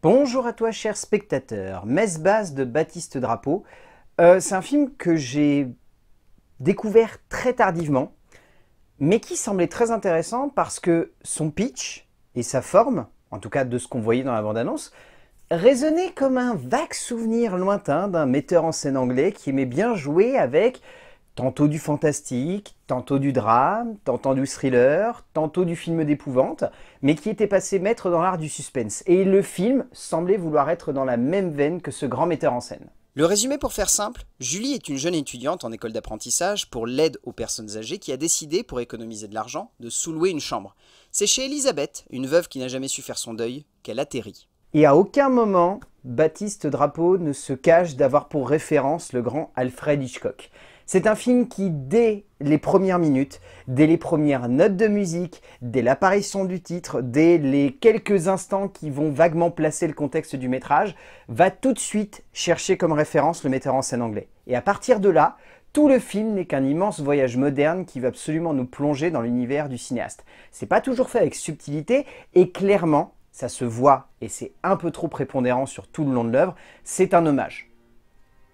Bonjour à toi cher spectateur, Messe basse de Baptiste Drapeau. Euh, c'est un film que j'ai découvert très tardivement, mais qui semblait très intéressant parce que son pitch et sa forme, en tout cas de ce qu'on voyait dans la bande-annonce, résonnaient comme un vague souvenir lointain d'un metteur en scène anglais qui aimait bien jouer avec tantôt du fantastique, tantôt du drame, tantôt du thriller, tantôt du film d'épouvante, mais qui était passé maître dans l'art du suspense. Et le film semblait vouloir être dans la même veine que ce grand metteur en scène. Le résumé pour faire simple, Julie est une jeune étudiante en école d'apprentissage pour l'aide aux personnes âgées qui a décidé, pour économiser de l'argent, de sous-louer une chambre. C'est chez Elisabeth, une veuve qui n'a jamais su faire son deuil, qu'elle atterrit. Et à aucun moment, Baptiste Drapeau ne se cache d'avoir pour référence le grand Alfred Hitchcock. C'est un film qui, dès les premières minutes, dès les premières notes de musique, dès l'apparition du titre, dès les quelques instants qui vont vaguement placer le contexte du métrage, va tout de suite chercher comme référence le metteur en scène anglais. Et à partir de là, tout le film n'est qu'un immense voyage moderne qui va absolument nous plonger dans l'univers du cinéaste. C'est pas toujours fait avec subtilité et clairement, ça se voit et c'est un peu trop prépondérant sur tout le long de l'œuvre, c'est un hommage.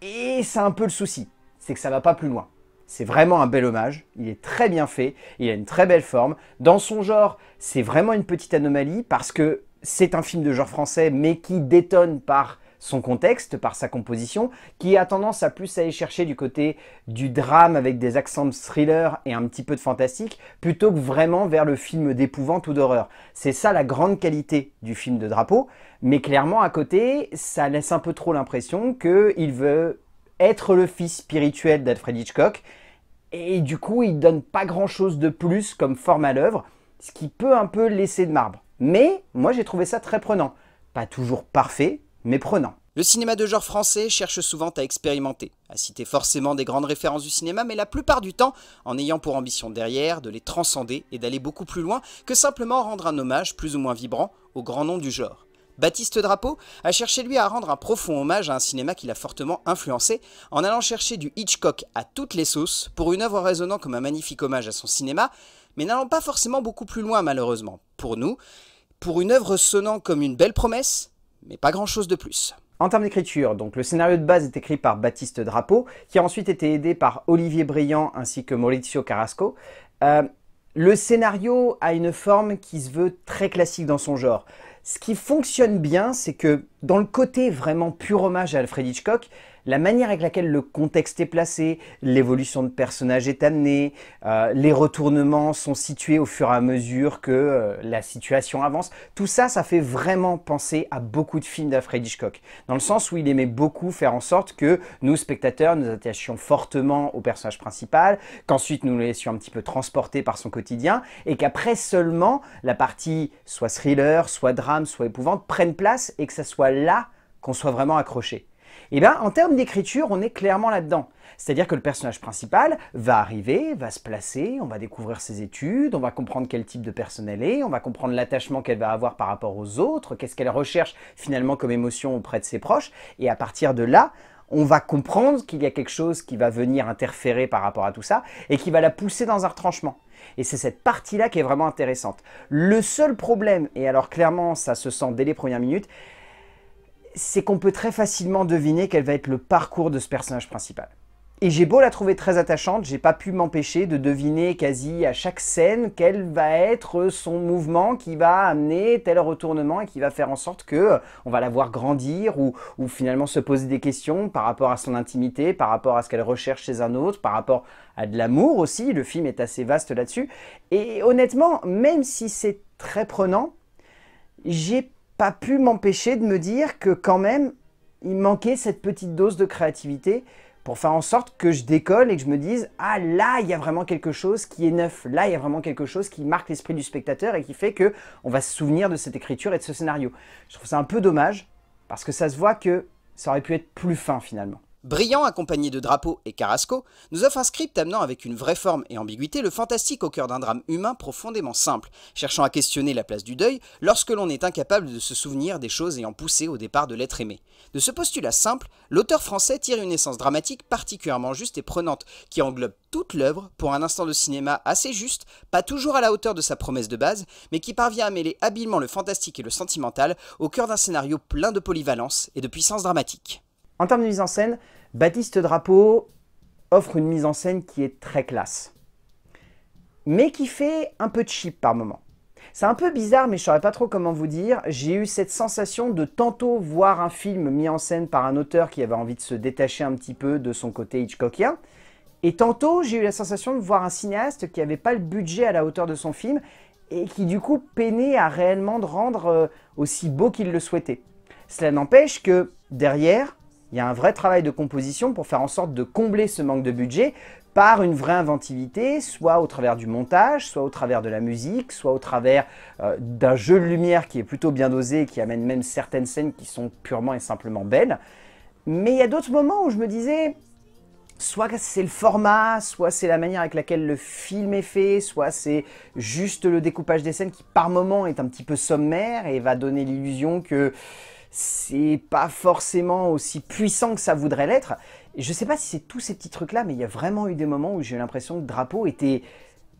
Et c'est un peu le souci c'est que ça va pas plus loin. C'est vraiment un bel hommage, il est très bien fait, il a une très belle forme. Dans son genre, c'est vraiment une petite anomalie parce que c'est un film de genre français mais qui détonne par son contexte, par sa composition, qui a tendance à plus aller chercher du côté du drame avec des accents de thriller et un petit peu de fantastique, plutôt que vraiment vers le film d'épouvante ou d'horreur. C'est ça la grande qualité du film de Drapeau, mais clairement à côté, ça laisse un peu trop l'impression qu'il veut être le fils spirituel d'Alfred Hitchcock. Et du coup, il donne pas grand chose de plus comme forme à l'œuvre, ce qui peut un peu laisser de marbre. Mais moi, j'ai trouvé ça très prenant. Pas toujours parfait, mais prenant. Le cinéma de genre français cherche souvent à expérimenter, à citer forcément des grandes références du cinéma, mais la plupart du temps en ayant pour ambition derrière de les transcender et d'aller beaucoup plus loin que simplement rendre un hommage plus ou moins vibrant au grand nom du genre. Baptiste Drapeau a cherché lui à rendre un profond hommage à un cinéma qui l'a fortement influencé en allant chercher du Hitchcock à toutes les sauces pour une œuvre résonnant comme un magnifique hommage à son cinéma, mais n'allant pas forcément beaucoup plus loin malheureusement, pour nous, pour une œuvre sonnant comme une belle promesse, mais pas grand chose de plus. En termes d'écriture, donc le scénario de base est écrit par Baptiste Drapeau, qui a ensuite été aidé par Olivier Briand ainsi que Maurizio Carrasco. Euh, le scénario a une forme qui se veut très classique dans son genre. Ce qui fonctionne bien, c'est que dans le côté vraiment pur hommage à Alfred Hitchcock, la manière avec laquelle le contexte est placé, l'évolution de personnage est amenée, euh, les retournements sont situés au fur et à mesure que euh, la situation avance, tout ça, ça fait vraiment penser à beaucoup de films d'Alfred Hitchcock. Dans le sens où il aimait beaucoup faire en sorte que nous, spectateurs, nous attachions fortement au personnage principal, qu'ensuite nous nous laissions un petit peu transporter par son quotidien, et qu'après seulement, la partie soit thriller, soit drame, soit épouvante, prenne place et que ça soit là qu'on soit vraiment accroché. Et eh bien, en termes d'écriture, on est clairement là-dedans. C'est-à-dire que le personnage principal va arriver, va se placer, on va découvrir ses études, on va comprendre quel type de personne elle est, on va comprendre l'attachement qu'elle va avoir par rapport aux autres, qu'est-ce qu'elle recherche finalement comme émotion auprès de ses proches, et à partir de là, on va comprendre qu'il y a quelque chose qui va venir interférer par rapport à tout ça, et qui va la pousser dans un retranchement. Et c'est cette partie-là qui est vraiment intéressante. Le seul problème, et alors clairement ça se sent dès les premières minutes, c'est qu'on peut très facilement deviner quel va être le parcours de ce personnage principal. Et j'ai beau la trouver très attachante, j'ai pas pu m'empêcher de deviner quasi à chaque scène quel va être son mouvement qui va amener tel retournement et qui va faire en sorte que euh, on va la voir grandir ou, ou finalement se poser des questions par rapport à son intimité, par rapport à ce qu'elle recherche chez un autre, par rapport à de l'amour aussi. Le film est assez vaste là-dessus. Et honnêtement, même si c'est très prenant, j'ai pas pu m'empêcher de me dire que quand même, il manquait cette petite dose de créativité pour faire en sorte que je décolle et que je me dise « Ah, là, il y a vraiment quelque chose qui est neuf. Là, il y a vraiment quelque chose qui marque l'esprit du spectateur et qui fait que on va se souvenir de cette écriture et de ce scénario. » Je trouve ça un peu dommage parce que ça se voit que ça aurait pu être plus fin finalement. Brillant, accompagné de Drapeau et Carrasco, nous offre un script amenant avec une vraie forme et ambiguïté le fantastique au cœur d'un drame humain profondément simple, cherchant à questionner la place du deuil lorsque l'on est incapable de se souvenir des choses ayant poussé au départ de l'être aimé. De ce postulat simple, l'auteur français tire une essence dramatique particulièrement juste et prenante, qui englobe toute l'œuvre pour un instant de cinéma assez juste, pas toujours à la hauteur de sa promesse de base, mais qui parvient à mêler habilement le fantastique et le sentimental au cœur d'un scénario plein de polyvalence et de puissance dramatique. En termes de mise en scène, Baptiste Drapeau offre une mise en scène qui est très classe, mais qui fait un peu cheap par moment. C'est un peu bizarre, mais je ne saurais pas trop comment vous dire. J'ai eu cette sensation de tantôt voir un film mis en scène par un auteur qui avait envie de se détacher un petit peu de son côté Hitchcockien, et tantôt j'ai eu la sensation de voir un cinéaste qui n'avait pas le budget à la hauteur de son film et qui du coup peinait à réellement de rendre euh, aussi beau qu'il le souhaitait. Cela n'empêche que derrière, il y a un vrai travail de composition pour faire en sorte de combler ce manque de budget par une vraie inventivité, soit au travers du montage, soit au travers de la musique, soit au travers euh, d'un jeu de lumière qui est plutôt bien dosé qui amène même certaines scènes qui sont purement et simplement belles. Mais il y a d'autres moments où je me disais, soit c'est le format, soit c'est la manière avec laquelle le film est fait, soit c'est juste le découpage des scènes qui par moment est un petit peu sommaire et va donner l'illusion que c'est pas forcément aussi puissant que ça voudrait l'être. Je sais pas si c'est tous ces petits trucs-là, mais il y a vraiment eu des moments où j'ai eu l'impression que Drapeau était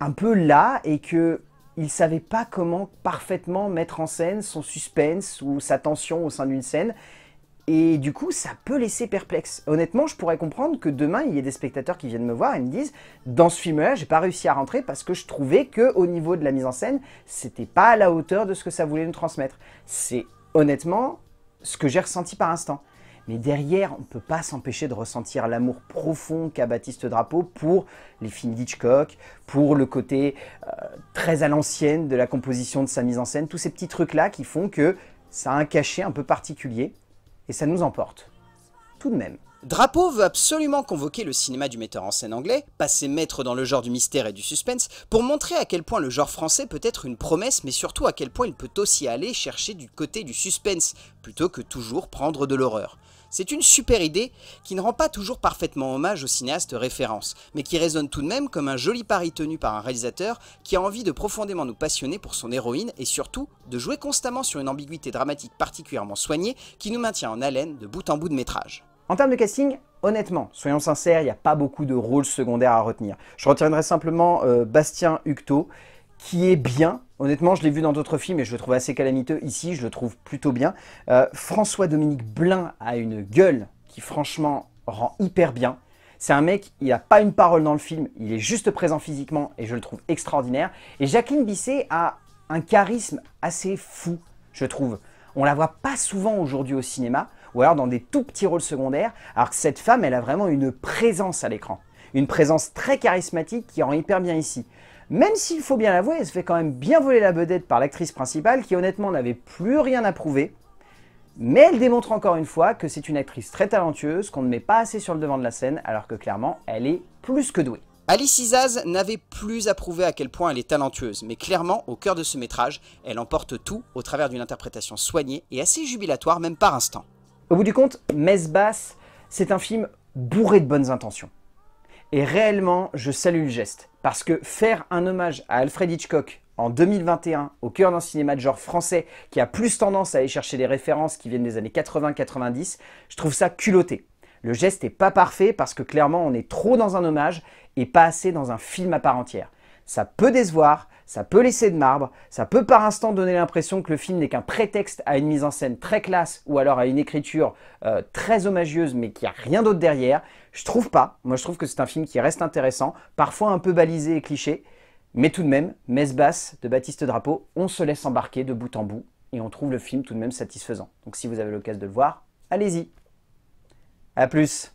un peu là et que il savait pas comment parfaitement mettre en scène son suspense ou sa tension au sein d'une scène. Et du coup, ça peut laisser perplexe. Honnêtement, je pourrais comprendre que demain, il y ait des spectateurs qui viennent me voir et me disent Dans ce film-là, j'ai pas réussi à rentrer parce que je trouvais que au niveau de la mise en scène, c'était pas à la hauteur de ce que ça voulait nous transmettre. C'est honnêtement ce que j'ai ressenti par instant. Mais derrière, on ne peut pas s'empêcher de ressentir l'amour profond qu'a Baptiste Drapeau pour les films d'Hitchcock, pour le côté euh, très à l'ancienne de la composition de sa mise en scène, tous ces petits trucs-là qui font que ça a un cachet un peu particulier et ça nous emporte. Tout de même. Drapeau veut absolument convoquer le cinéma du metteur en scène anglais, passé maître dans le genre du mystère et du suspense, pour montrer à quel point le genre français peut être une promesse, mais surtout à quel point il peut aussi aller chercher du côté du suspense, plutôt que toujours prendre de l'horreur. C'est une super idée qui ne rend pas toujours parfaitement hommage au cinéaste référence, mais qui résonne tout de même comme un joli pari tenu par un réalisateur qui a envie de profondément nous passionner pour son héroïne et surtout de jouer constamment sur une ambiguïté dramatique particulièrement soignée qui nous maintient en haleine de bout en bout de métrage. En termes de casting, honnêtement, soyons sincères, il n'y a pas beaucoup de rôles secondaires à retenir. Je retiendrai simplement euh, Bastien Hucto, qui est bien. Honnêtement, je l'ai vu dans d'autres films et je le trouve assez calamiteux. Ici, je le trouve plutôt bien. Euh, François-Dominique Blin a une gueule qui, franchement, rend hyper bien. C'est un mec, il n'a pas une parole dans le film, il est juste présent physiquement et je le trouve extraordinaire. Et Jacqueline Bisset a un charisme assez fou, je trouve. On la voit pas souvent aujourd'hui au cinéma ou alors dans des tout petits rôles secondaires, alors que cette femme, elle a vraiment une présence à l'écran. Une présence très charismatique qui rend hyper bien ici. Même s'il faut bien l'avouer, elle se fait quand même bien voler la vedette par l'actrice principale qui honnêtement n'avait plus rien à prouver. Mais elle démontre encore une fois que c'est une actrice très talentueuse qu'on ne met pas assez sur le devant de la scène alors que clairement elle est plus que douée. Alice Isaz n'avait plus à prouver à quel point elle est talentueuse, mais clairement, au cœur de ce métrage, elle emporte tout au travers d'une interprétation soignée et assez jubilatoire même par instant. Au bout du compte, Basse, c'est un film bourré de bonnes intentions. Et réellement, je salue le geste. Parce que faire un hommage à Alfred Hitchcock en 2021, au cœur d'un cinéma de genre français qui a plus tendance à aller chercher des références qui viennent des années 80-90, je trouve ça culotté. Le geste n'est pas parfait parce que clairement on est trop dans un hommage et pas assez dans un film à part entière. Ça peut décevoir, ça peut laisser de marbre, ça peut par instant donner l'impression que le film n'est qu'un prétexte à une mise en scène très classe ou alors à une écriture euh, très homagieuse mais qu'il n'y a rien d'autre derrière. Je trouve pas. Moi je trouve que c'est un film qui reste intéressant, parfois un peu balisé et cliché, mais tout de même, messe basse de Baptiste Drapeau, on se laisse embarquer de bout en bout et on trouve le film tout de même satisfaisant. Donc si vous avez l'occasion de le voir, allez-y. A plus